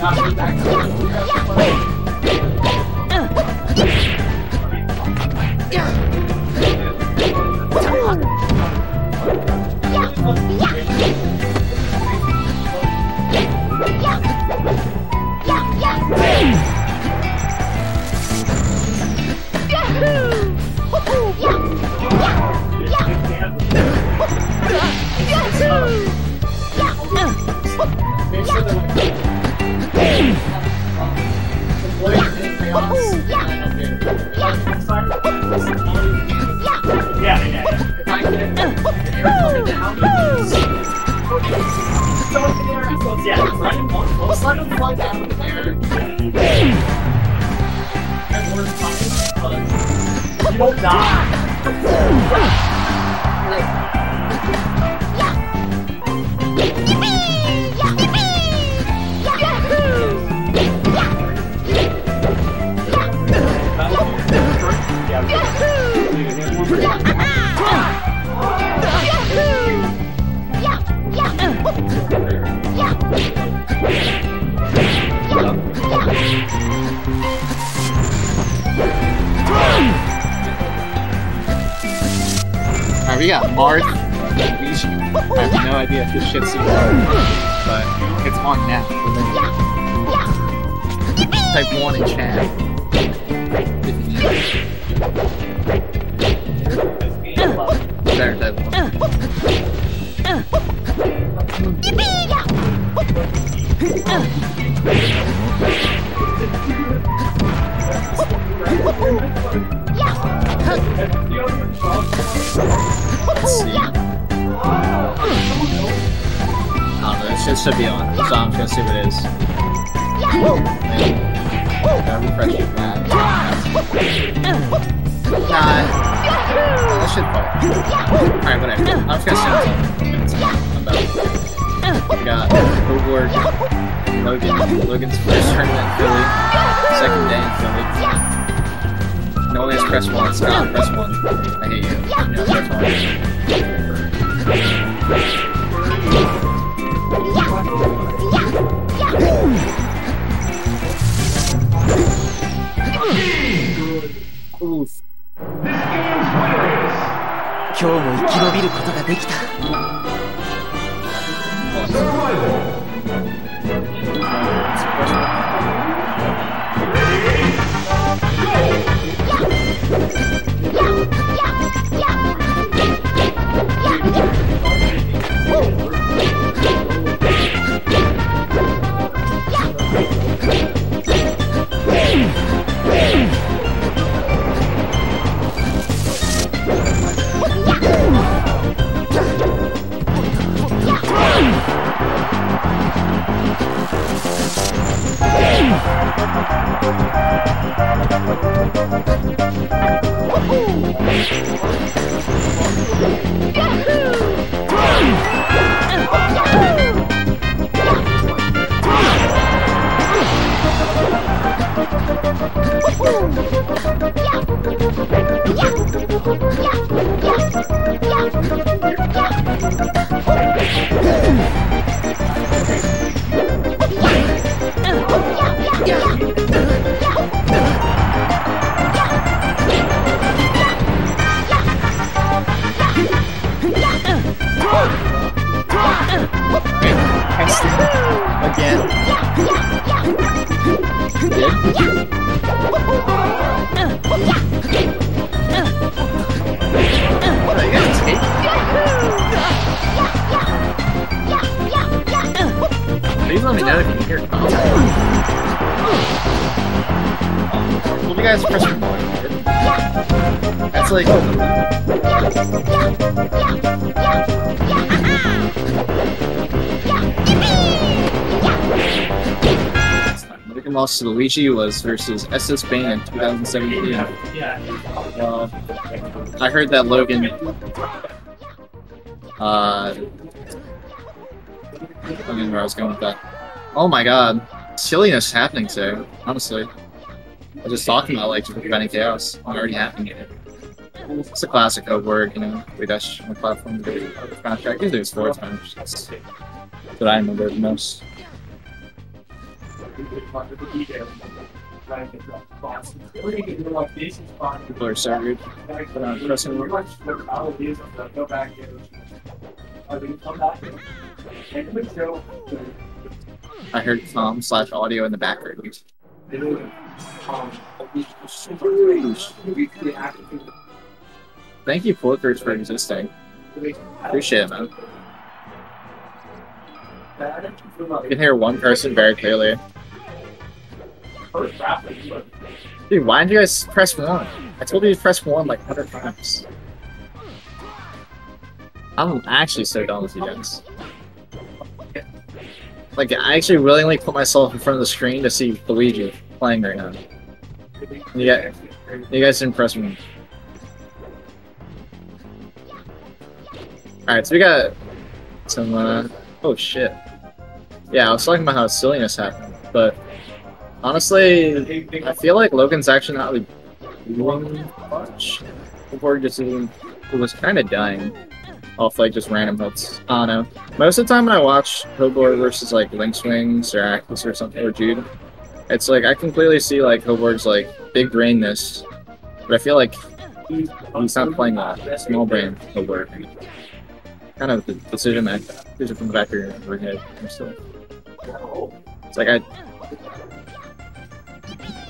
Yahoo! And we're fine, but you don't die. We got Marth. I have no idea if this shit's even on, but it's on now. Type 1 in chat. there, type 1. I don't know, this shit should be on, so I'm just gonna see what it is. Gotta refresh it, man. Nah. That should fall. Alright, whatever. I'm just gonna what's up. We got Hogwarts, Logan, Logan's first tournament in Philly, second day in Philly. No one has press one, Scott, press one. I hate you. Yeah, press one. 今日も生き延びることができた。ありがとうございました Again. Did? What, you gotta take? Please let me know if you can hear it. Well, you guys press record. That's like. Lost to Luigi was versus SS Bane in 2017. Uh, I heard that Logan. Uh, I don't know where I was going with that. Oh my god, silliness happening today. Honestly, I was just talking about like preventing chaos already happening. It's a classic of word, you know. We dash on the platform. Contract. Usually it's sports man. That's what I remember the most. People are so rude. But I'm pressing. I heard com slash audio in the background. Thank you, Porkers, for existing. Appreciate it, man. You can hear one person very clearly. Dude, why didn't you guys press one? I told you to press one like 100 times. I'm actually so done with you guys. Like, I actually willingly put myself in front of the screen to see Luigi playing right now. You guys, you guys didn't press me. Alright, so we got some, uh, oh shit. Yeah, I was talking about how silliness happened, but honestly, I feel like Logan's actually not really doing much. Before just even, was kind of dying off like just random hits. I don't know. Most of the time when I watch Hoborg versus like Link's Wings or Actus or something or Jude, it's like I can clearly see like Hoborg's like big brainness, but I feel like he's not playing that small brain Hoborg. Kind of the decision that is from the back of your head. It's like I.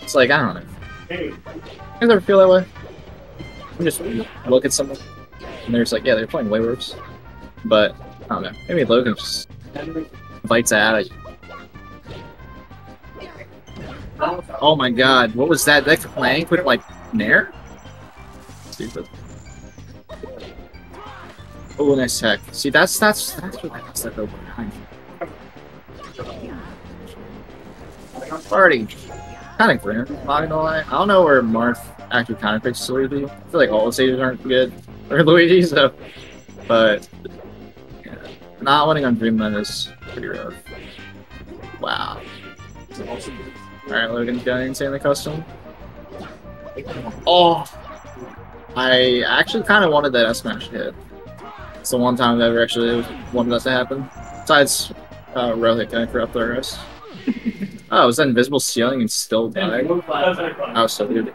It's like I don't know. You ever feel that way? You just look at someone and they're just like, yeah, they're playing way worse. But I don't know. Maybe Logan just bites out at you. Oh my god, what was that? That plank with like Nair? Stupid. Oh, nice tech. See, that's that's that's what got step over behind. Already kind of grim, not gonna lie. I don't know where Marth actually kind of picks Luigi. I feel like all the stages aren't good for Luigi, so. But yeah. not winning on Dreamland is pretty rough. Wow. Alright, Logan's got insanely custom. Oh! I actually kind of wanted that S smash hit. It's the one time I've ever actually wanted that to happen. Besides, uh, going for up the rest. oh, was that invisible ceiling and still? That oh, was so good.